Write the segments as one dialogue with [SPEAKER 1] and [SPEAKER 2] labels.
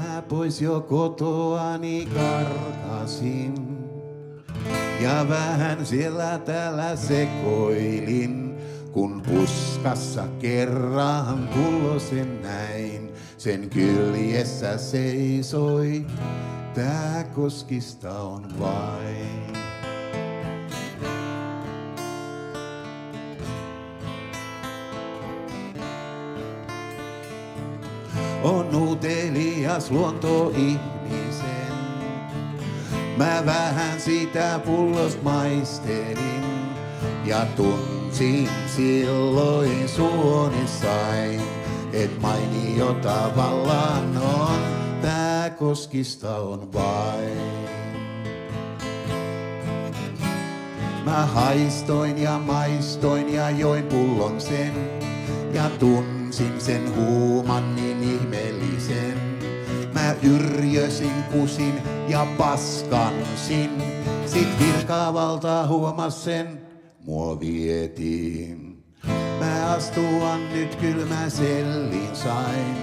[SPEAKER 1] mä pois jo kotoani karkasin. Ja vähän siellä täällä sekoilin, kun puskassa kerran pullosen näin. Sen kyljessä seisoi, tää koskista on vain. On utelias luonto ihmisen. Mä vähän sitä pullosta maistelin ja tunsin silloin suonissain, et mainio tavallaan on, tää koskista on vain. Mä haistoin ja maistoin ja join pullon sen ja tunsin sen huuman niin ihmeellisen. Mä yrjösin, kusin ja paskansin. Sit virkaavalta huomas sen, mua vietiin. Mä astuan nyt kylmä sellin sain.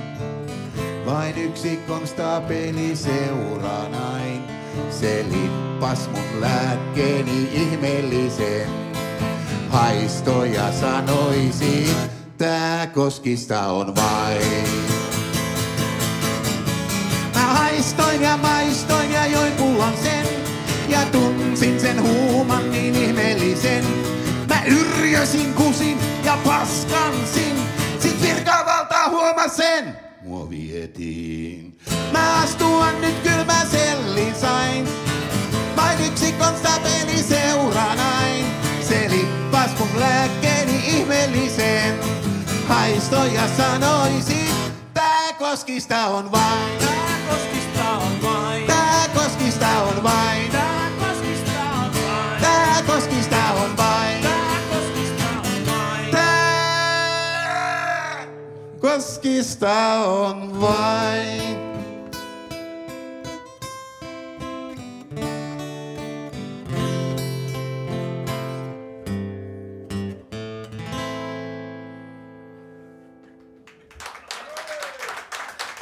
[SPEAKER 1] Vain yksi konstaapeli seuranain. Se lippas mun lääkkeeni ihmeellisen. Haistoja sanoisin, tää koskista on vain. Mä haistoin ja maistoin ja join pullon sen. Ja tunsin sen huuman niin ihmeellisen. Mä yrjösin, kusin ja paskansin. Sit virkaavalta huomasen, mua vietiin. Mä astuan nyt kylmä sellin sain. Vain yksi konstapeli seuranain. Se lippas mun lääkkeeni ihmeellisen. Haistoja sanoisin, tää koskista on vain.
[SPEAKER 2] Koskista on vain.
[SPEAKER 1] Koskista on vain.
[SPEAKER 2] On vain.
[SPEAKER 1] On vain.
[SPEAKER 2] On vain.
[SPEAKER 1] On vain.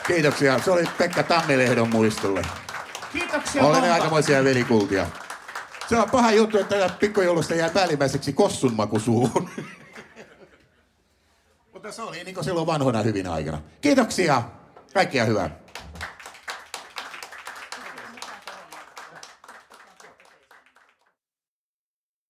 [SPEAKER 1] Kiitoksia. Se oli Pekka Tammilehdon muistolle.
[SPEAKER 2] Kiitoksia
[SPEAKER 1] Olemme aikamoisia velikultia. Se on paha juttu, että tällä pikkujoulusta jää päällimmäiseksi kossun maku suuhun. Mutta se oli niin kuin silloin vanhoina hyvin aikana. Kiitoksia. Kaikkia hyvää.